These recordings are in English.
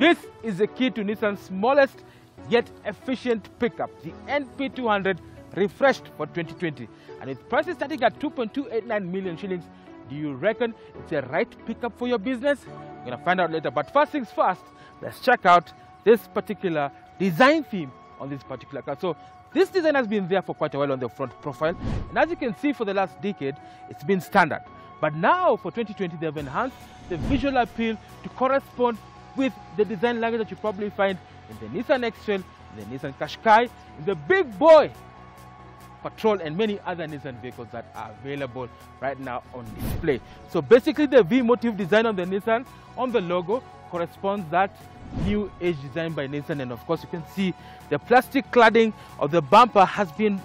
This is the key to Nissan's smallest yet efficient pickup, the NP200 refreshed for 2020. And with prices starting at 2.289 million shillings, do you reckon it's a right pickup for your business? We're to find out later. But first things first, let's check out this particular design theme on this particular car. So this design has been there for quite a while on the front profile. And as you can see for the last decade, it's been standard. But now for 2020, they've enhanced the visual appeal to correspond with the design language that you probably find in the Nissan X-Trail, the Nissan Qashqai, the big boy Patrol and many other Nissan vehicles that are available right now on display. So basically the V-motion design on the Nissan on the logo corresponds that new age design by Nissan and of course you can see the plastic cladding of the bumper has been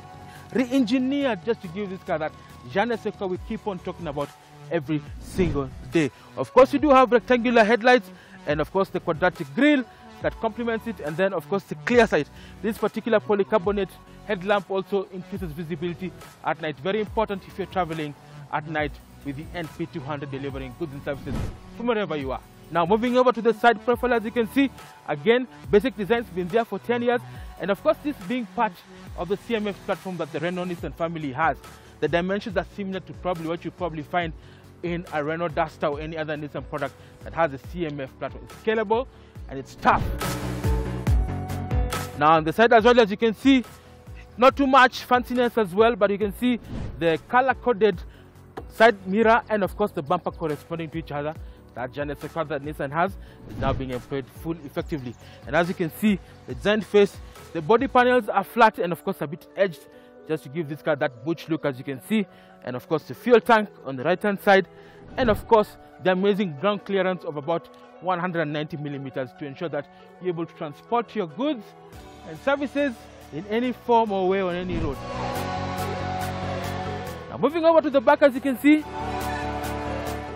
re-engineered just to give this car that je ne sais quoi we keep on talking about every single day. Of course you do have rectangular headlights and of course the quadratic grille that complements it and then of course the clear sight. This particular polycarbonate headlamp also increases visibility at night. Very important if you're traveling at night with the NP200 delivering goods and services from wherever you are. Now moving over to the side profile as you can see, again basic design's been there for 10 years and of course this being part of the CMF platform that the Renault Nissan family has. The dimensions are similar to probably what you probably find in a Renault Duster or any other Nissan product that has a CMF platform. It's scalable and it's tough. Now on the side as well as you can see, not too much fanciness as well, but you can see the color-coded side mirror and of course the bumper corresponding to each other. That je ne sais quoi that Nissan has is now being employed full effectively. And as you can see, the design face, the body panels are flat and of course a bit edged just to give this car that butch look as you can see. And of course the fuel tank on the right hand side. And of course the amazing ground clearance of about 190 millimeters to ensure that you're able to transport your goods and services in any form or way on any road. Now moving over to the back as you can see,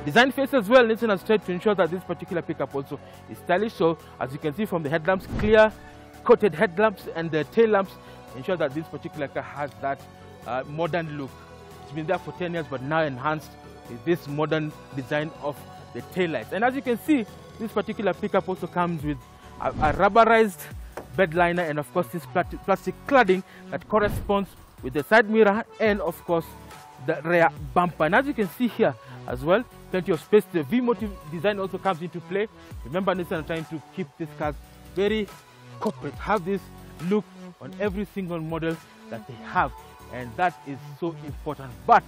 design face as well, Nissan has tried to ensure that this particular pickup also is stylish. So as you can see from the headlamps, clear coated headlamps and the tail lamps ensure that this particular car has that uh, modern look. It's been there for 10 years but now enhanced with this modern design of the tail lights. And as you can see, this particular pickup also comes with a, a rubberized bed liner and of course this plastic cladding that corresponds with the side mirror and of course the rear bumper. And as you can see here as well, plenty of space. The V-motion design also comes into play. Remember Nissan are trying to keep these cars very corporate, have this look on every single model that they have and that is so important. But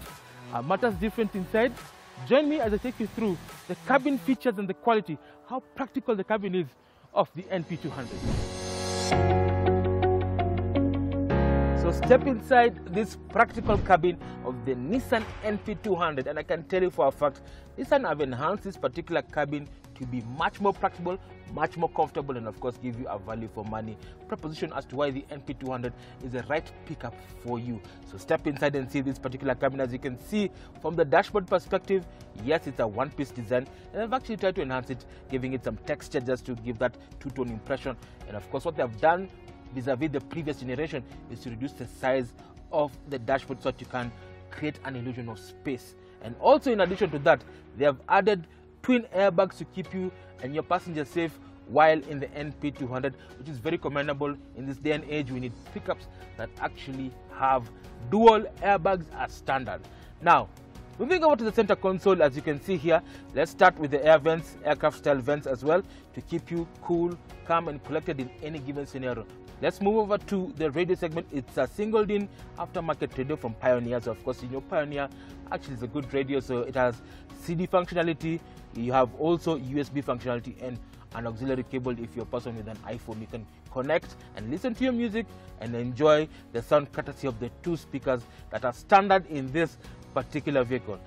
uh, matters different inside. Join me as I take you through the cabin features and the quality, how practical the cabin is of the NP200. So step inside this practical cabin of the Nissan NP200 and I can tell you for a fact, Nissan have enhanced this particular cabin to be much more practical, much more comfortable and of course give you a value for money. Proposition as to why the NP200 is the right pickup for you. So step inside and see this particular cabin. As you can see from the dashboard perspective, yes it's a one-piece design and I've actually tried to enhance it giving it some texture just to give that two-tone impression. And of course what they have done vis-a-vis -vis the previous generation is to reduce the size of the dashboard so that you can create an illusion of space. And also in addition to that, they have added twin airbags to keep you and your passengers safe while in the NP200, which is very commendable in this day and age. We need pickups that actually have dual airbags as standard. Now, moving over to the center console, as you can see here, let's start with the air vents, aircraft style vents as well, to keep you cool, calm and collected in any given scenario. Let's move over to the radio segment. It's a single DIN aftermarket radio from Pioneer. So of course, you know Pioneer actually is a good radio. So it has CD functionality. You have also USB functionality and an auxiliary cable if you're a person with an iPhone. You can connect and listen to your music and enjoy the sound courtesy of the two speakers that are standard in this particular vehicle.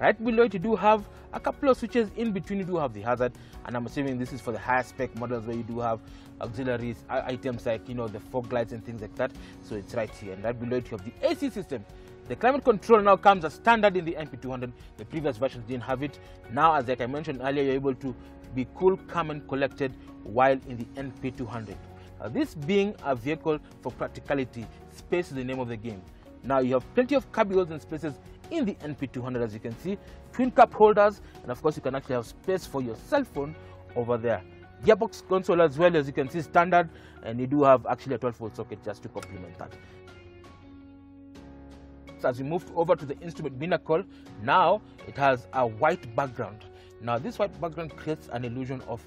Right below it, you do have a couple of switches in between. You do have the hazard, and I'm assuming this is for the higher spec models where you do have auxiliaries items like you know the fog lights and things like that. So it's right here, and right below it, you have the AC system. The climate control now comes as standard in the NP200. The previous versions didn't have it. Now, as like I mentioned earlier, you're able to be cool, calm, and collected while in the NP200. Uh, this being a vehicle for practicality, space is the name of the game. Now you have plenty of cubbyholes and spaces in the NP200 as you can see, twin cup holders, and of course you can actually have space for your cell phone over there. gearbox console as well as you can see standard and you do have actually a 12 volt socket just to complement that. So as we move over to the instrument binnacle now it has a white background. Now this white background creates an illusion of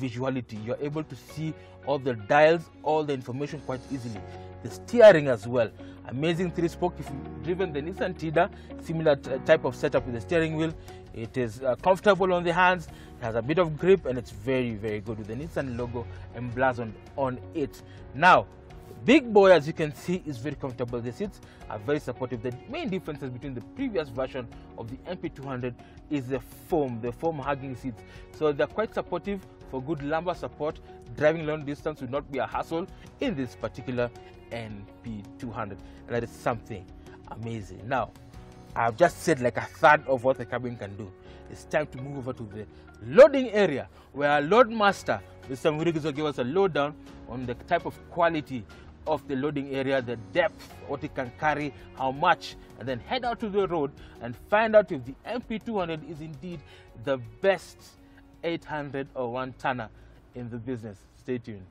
visuality. You're able to see all the dials all the information quite easily. The steering as well amazing three spoke if you've driven the nissan tiida similar type of setup with the steering wheel. It is uh, comfortable on the hands it has a bit of grip and it's very very good with the nissan logo emblazoned on it. Now big boy as you can see is very comfortable. The seats are very supportive. The main differences between the previous version of the np200 is the foam the foam hugging seats. So they're quite supportive for good lumbar support driving long distance will not be a hassle in this particular np200 and that is something amazing. Now i've just said like a third of what the cabin can do. It's time to move over to the loading area where our load master mr murigizo will give us a lowdown on the type of quality of the loading area, the depth, what it can carry, how much, and then head out to the road and find out if the NP200 is indeed the best 800 or one tonner in the business. Stay tuned.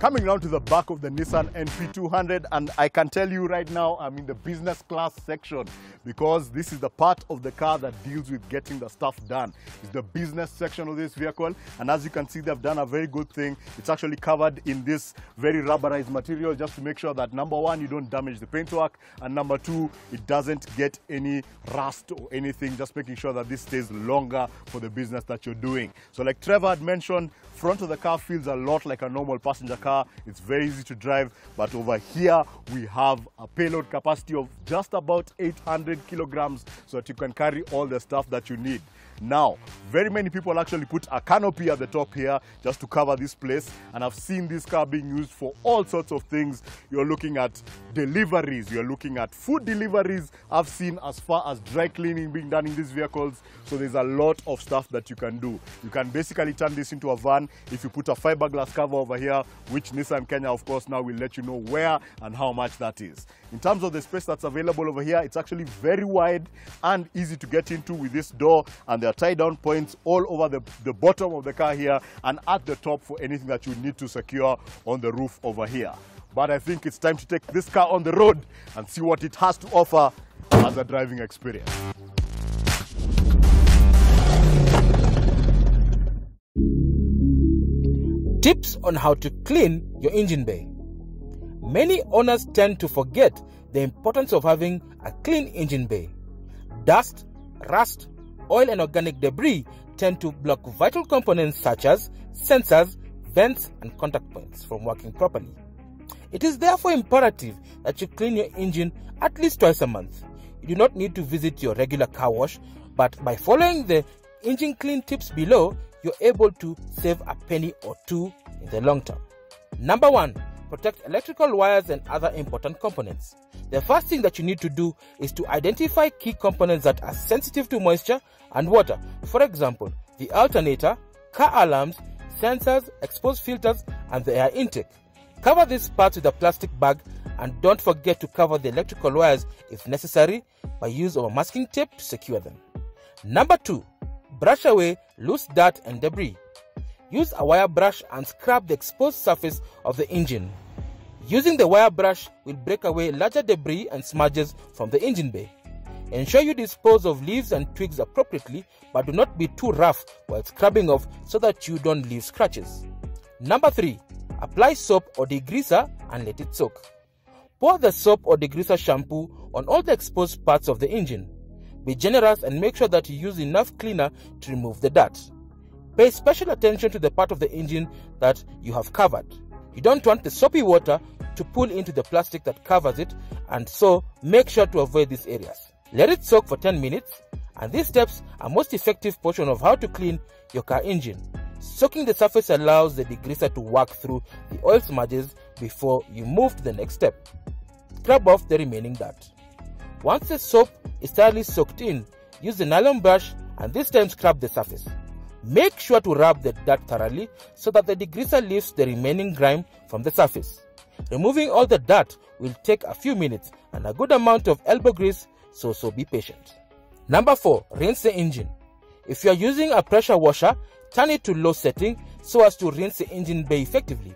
Coming round to the back of the Nissan NP200 and I can tell you right now I'm in the business class section because this is the part of the car that deals with getting the stuff done. It's the business section of this vehicle and as you can see they've done a very good thing. It's actually covered in this very rubberized material just to make sure that number one you don't damage the paintwork and number two it doesn't get any rust or anything just making sure that this stays longer for the business that you're doing. So like Trevor had mentioned front of the car feels a lot like a normal passenger car car. It's very easy to drive. But over here, we have a payload capacity of just about 800 kilograms so that you can carry all the stuff that you need. Now, very many people actually put a canopy at the top here just to cover this place. And I've seen this car being used for all sorts of things. You're looking at deliveries, you're looking at food deliveries. I've seen as far as dry cleaning being done in these vehicles. So there's a lot of stuff that you can do. You can basically turn this into a van if you put a fiberglass cover over here, which Nissan Kenya, of course, now will let you know where and how much that is. In terms of the space that's available over here, it's actually very wide and easy to get into with this door and the are tie down points all over the, the bottom of the car here and at the top for anything that you need to secure on the roof over here. But I think it's time to take this car on the road and see what it has to offer as a driving experience. Tips on how to clean your engine bay. Many owners tend to forget the importance of having a clean engine bay. Dust, rust, oil and organic debris tend to block vital components such as sensors, vents, and contact points from working properly. It is therefore imperative that you clean your engine at least twice a month. You do not need to visit your regular car wash, but by following the engine clean tips below, you're able to save a penny or two in the long term. Number one, protect electrical wires and other important components. The first thing that you need to do is to identify key components that are sensitive to moisture and water. For example, the alternator, car alarms, sensors, exposed filters, and the air intake. Cover these parts with a plastic bag and don't forget to cover the electrical wires if necessary by use of a masking tape to secure them. Number 2. Brush away loose dirt and debris. Use a wire brush and scrub the exposed surface of the engine. Using the wire brush will break away larger debris and smudges from the engine bay. Ensure you dispose of leaves and twigs appropriately, but do not be too rough while scrubbing off so that you don't leave scratches. Number 3. Apply soap or degreaser and let it soak. Pour the soap or degreaser shampoo on all the exposed parts of the engine. Be generous and make sure that you use enough cleaner to remove the dirt. Pay special attention to the part of the engine that you have covered. You don't want the soapy water to pull into the plastic that covers it and so make sure to avoid these areas. Let it soak for 10 minutes and these steps are most effective portion of how to clean your car engine. Soaking the surface allows the degreaser to work through the oil smudges before you move to the next step. Scrub off the remaining dirt. Once the soap is thoroughly soaked in, use the nylon brush and this time scrub the surface. Make sure to rub the dirt thoroughly so that the degreaser lifts the remaining grime from the surface. Removing all the dirt will take a few minutes and a good amount of elbow grease, so so be patient. Number 4. Rinse the engine. If you are using a pressure washer, turn it to low setting so as to rinse the engine bay effectively.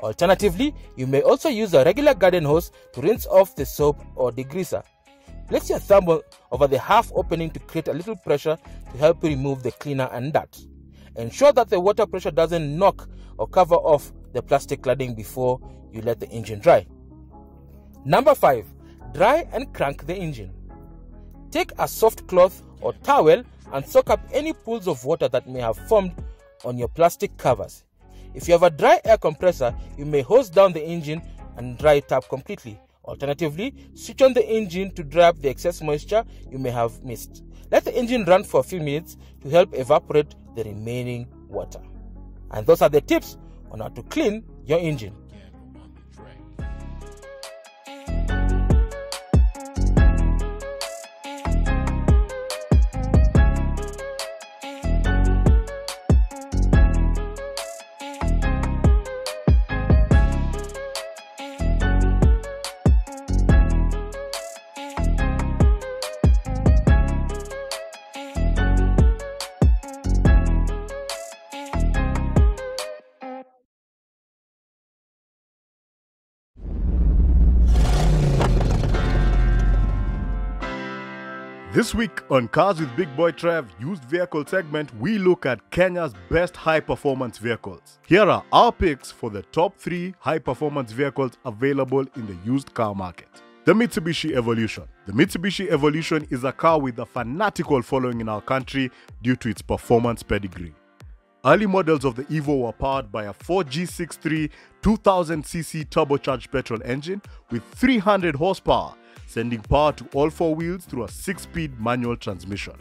Alternatively, you may also use a regular garden hose to rinse off the soap or degreaser. Place your thumb over the half opening to create a little pressure to help you remove the cleaner and dirt. Ensure that the water pressure doesn't knock or cover off the plastic cladding before you let the engine dry. Number 5. Dry and crank the engine. Take a soft cloth or towel and soak up any pools of water that may have formed on your plastic covers. If you have a dry air compressor, you may hose down the engine and dry it up completely. Alternatively, switch on the engine to dry up the excess moisture you may have missed. Let the engine run for a few minutes to help evaporate the remaining water. And those are the tips on how to clean your engine. This week on Cars with Big Boy Trev used vehicle segment, we look at Kenya's best high performance vehicles. Here are our picks for the top three high performance vehicles available in the used car market. The Mitsubishi Evolution. The Mitsubishi Evolution is a car with a fanatical following in our country due to its performance pedigree. Early models of the Evo were powered by a 4G63 2000cc turbocharged petrol engine with 300 horsepower sending power to all four wheels through a six speed manual transmission.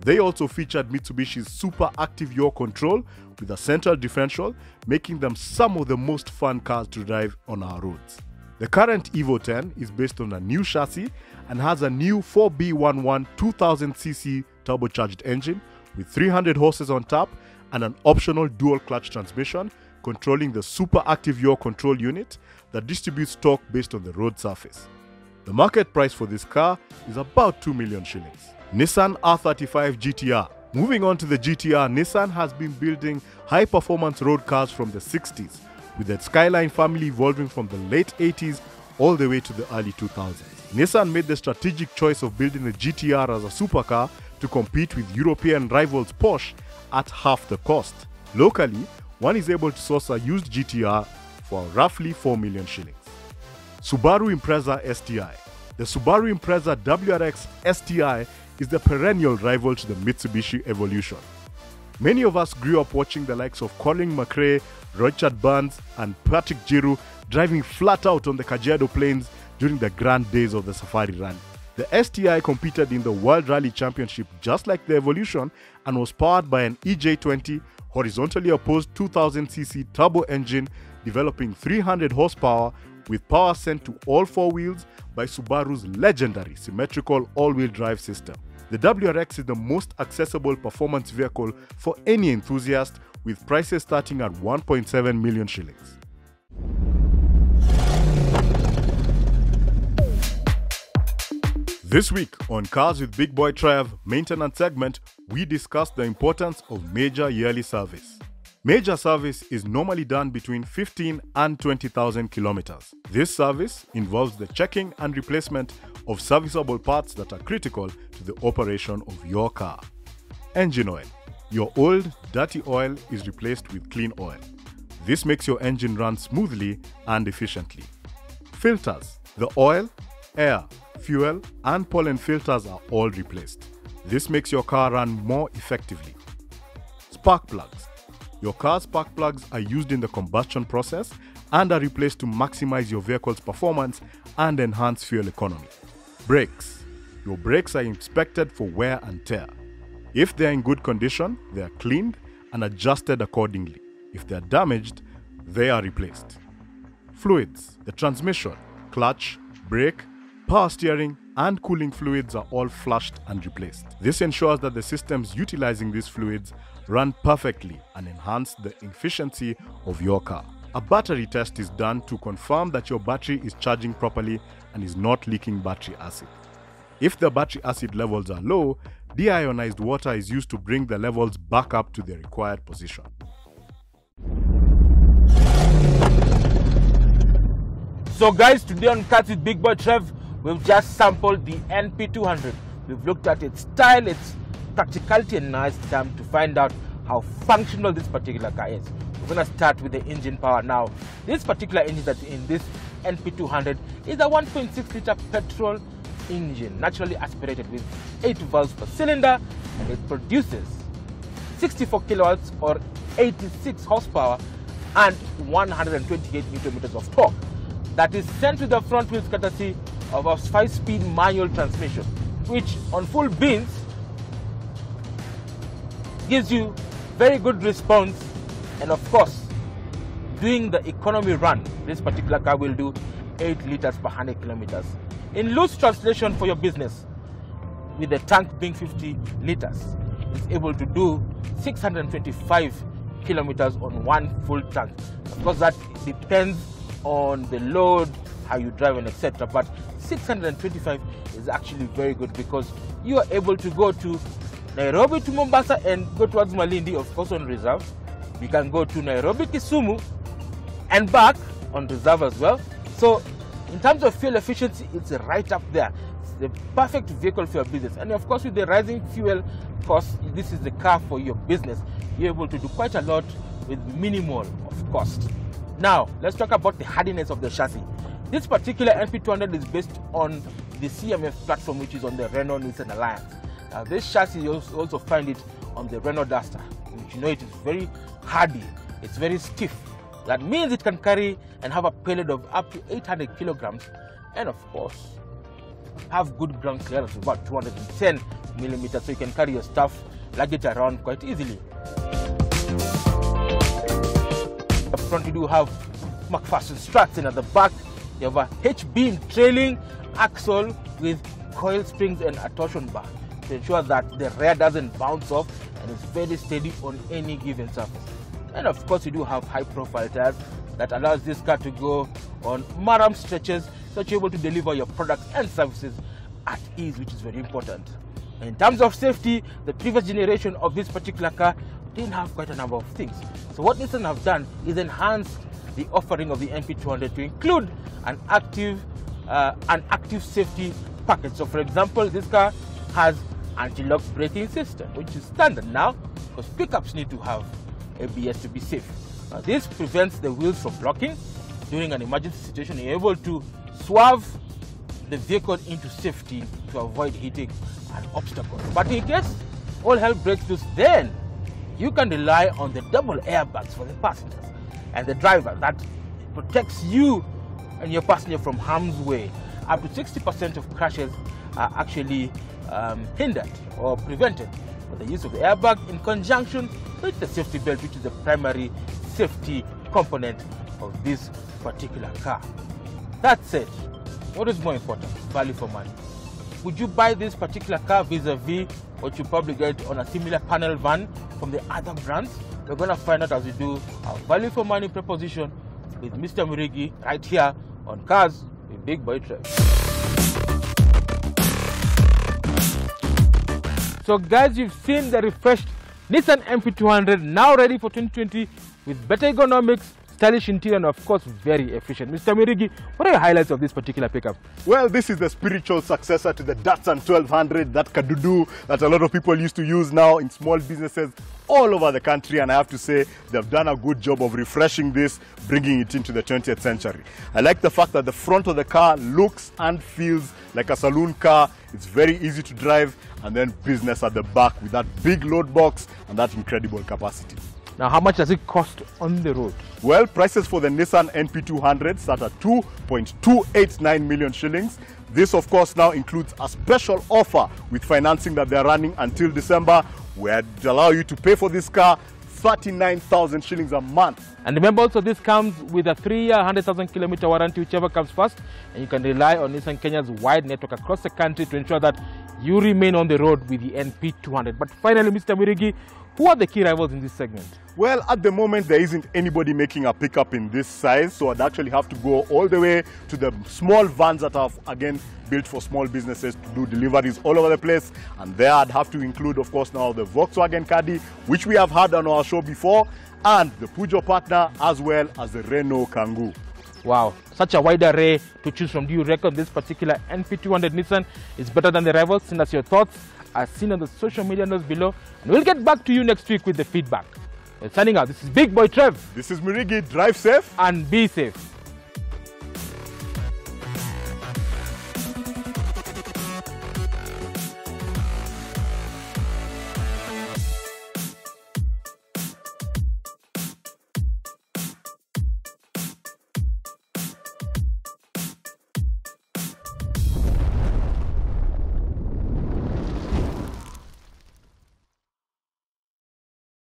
They also featured Mitsubishi's super active yaw control with a central differential, making them some of the most fun cars to drive on our roads. The current Evo 10 is based on a new chassis and has a new 4B11 2000cc turbocharged engine with 300 horses on top and an optional dual clutch transmission controlling the super active yaw control unit that distributes torque based on the road surface. The market price for this car is about 2 million shillings. Nissan R35 GTR. Moving on to the GTR, Nissan has been building high performance road cars from the 60s, with the Skyline family evolving from the late 80s all the way to the early 2000s. Nissan made the strategic choice of building the GTR as a supercar to compete with European rivals Porsche at half the cost. Locally, one is able to source a used GTR for roughly 4 million shillings. Subaru Impreza STI. The Subaru Impreza WRX STI is the perennial rival to the Mitsubishi Evolution. Many of us grew up watching the likes of Colin McRae, Richard Burns, and Patrick Njiru driving flat out on the Kajiado Plains during the grand days of the Safari Rally. The STI competed in the World Rally Championship just like the Evolution and was powered by an EJ20 horizontally opposed 2000cc turbo engine developing 300 horsepower with power sent to all four wheels by Subaru's legendary symmetrical all-wheel drive system. The WRX is the most accessible performance vehicle for any enthusiast with prices starting at 1.7 million shillings. This week on Cars with Big Boy Trev maintenance segment, we discuss the importance of major yearly service. Major service is normally done between 15 and 20,000 kilometers. This service involves the checking and replacement of serviceable parts that are critical to the operation of your car. Engine oil. Your old, dirty oil is replaced with clean oil. This makes your engine run smoothly and efficiently. Filters. The oil, air, fuel, and pollen filters are all replaced. This makes your car run more effectively. Spark plugs. Your car's spark plugs are used in the combustion process and are replaced to maximize your vehicle's performance and enhance fuel economy. Brakes. Your brakes are inspected for wear and tear. If they are in good condition, they are cleaned and adjusted accordingly. If they are damaged, they are replaced. Fluids. The transmission, clutch, brake, power steering, and cooling fluids are all flushed and replaced. This ensures that the systems utilizing these fluids run perfectly and enhance the efficiency of your car. A battery test is done to confirm that your battery is charging properly and is not leaking battery acid. If the battery acid levels are low, deionized water is used to bring the levels back up to the required position. So guys, today on Cars with Big Boy Trev, we've just sampled the NP200. We've looked at its style, its practicality and nice time to find out how functional this particular car is. We're going to start with the engine power now. This particular engine that's in this NP200 is a 1.6 liter petrol engine, naturally aspirated with 8 valves per cylinder and it produces 64 kilowatts or 86 horsepower and 128 newton meters of torque that is sent to the front wheels courtesy of a 5-speed manual transmission which on full beans gives you very good response and of course doing the economy run this particular car will do 8 liters per 100 kilometers. In loose translation for your business with the tank being 50 liters it's able to do 625 kilometers on one full tank. Of course that depends on the load how you drive and etc but 625 is actually very good because you are able to go to Nairobi to Mombasa and go towards Malindi of course on reserve. You can go to Nairobi Kisumu and back on reserve as well. So in terms of fuel efficiency it's right up there. It's the perfect vehicle for your business. And of course with the rising fuel costs this is the car for your business. You're able to do quite a lot with minimal of cost. Now let's talk about the hardiness of the chassis. This particular NP200 is based on the CMF platform which is on the Renault Nissan Alliance now this chassis you also find it on the Renault Duster which you know it is very hardy. It's very stiff. That means it can carry and have a payload of up to 800 kilograms and of course have good ground clearance of about 210 millimeters so you can carry your stuff luggage around quite easily. Up front you do have MacPherson struts and at the back you have a H-beam trailing axle with coil springs and a torsion bar ensure that the rear doesn't bounce off and is very steady on any given surface. And of course you do have high profile tires that allows this car to go on murram stretches so you're able to deliver your products and services at ease which is very important. In terms of safety, the previous generation of this particular car didn't have quite a number of things. So what Nissan have done is enhance the offering of the NP200 to include an active, uh, an active safety package. So for example, this car has anti-lock braking system, which is standard now because pickups need to have ABS to be safe. Now, this prevents the wheels from blocking. During an emergency situation, you're able to swerve the vehicle into safety to avoid hitting an obstacle. But in case all hell breaks loose, then you can rely on the double airbags for the passengers and the driver that protects you and your passenger from harm's way. Up to 60% of crashes are actually um, hindered or prevented by the use of airbag in conjunction with the safety belt, which is the primary safety component of this particular car. That said, what is more important? Value for money. Would you buy this particular car vis-a-vis what you probably get on a similar panel van from the other brands? We're going to find out as we do our value for money proposition with Mr. Mwirigi right here on Cars with Big Boy Trev. So guys, you've seen the refreshed Nissan NP200 now ready for 2020 with better ergonomics, stylish interior and of course very efficient. Mr. Mwirigi, what are the highlights of this particular pickup? Well, this is the spiritual successor to the Datsun 1200, that Kadudu that a lot of people used to use now in small businesses all over the country. And I have to say, they've done a good job of refreshing this, bringing it into the 20th century. I like the fact that the front of the car looks and feels like a saloon car. It's very easy to drive and then business at the back with that big load box and that incredible capacity. Now, how much does it cost on the road? Well, prices for the Nissan NP200 start at 2.289 million shillings. This, of course, now includes a special offer with financing that they're running until December, where it allow you to pay for this car 39,000 shillings a month. And remember also this comes with a 3-year, 100,000 kilometer warranty, whichever comes first. And you can rely on Nissan Kenya's wide network across the country to ensure that you remain on the road with the NP200. But finally, Mr. Mwirigi, Who are the key rivals in this segment? Well, at the moment, there isn't anybody making a pickup in this size, so I'd actually have to go all the way to the small vans that are, again, built for small businesses to do deliveries all over the place. And there I'd have to include, of course, now the Volkswagen Caddy, which we have had on our show before, and the Peugeot partner, as well as the Renault Kangoo. Wow, such a wide array to choose from. Do you reckon this particular NP200 Nissan is better than the rivals? Send us your thoughts as seen on the social media notes below. And we'll get back to you next week with the feedback. Signing out, this is Big Boy Trev This is Mwirigi. Drive safe. and be safe.